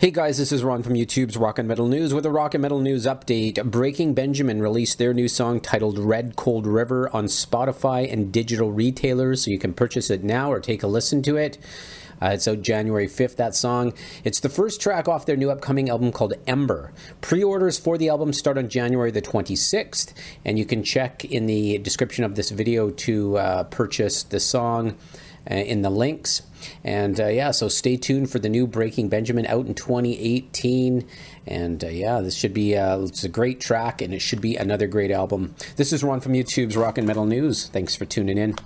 Hey guys, this is Ron from YouTube's Rock and Metal News with a Rock and Metal News update. Breaking Benjamin released their new song titled Red Cold River on Spotify and digital retailers, so you can purchase it now or take a listen to it. Uh, it's out January 5th, that song. It's the first track off their new upcoming album called Ember. Pre orders for the album start on January the 26th, and you can check in the description of this video to uh, purchase the song in the links. And uh, yeah, so stay tuned for the new Breaking Benjamin out in 2018. And uh, yeah, this should be uh, it's a great track, and it should be another great album. This is Ron from YouTube's Rock and Metal News. Thanks for tuning in.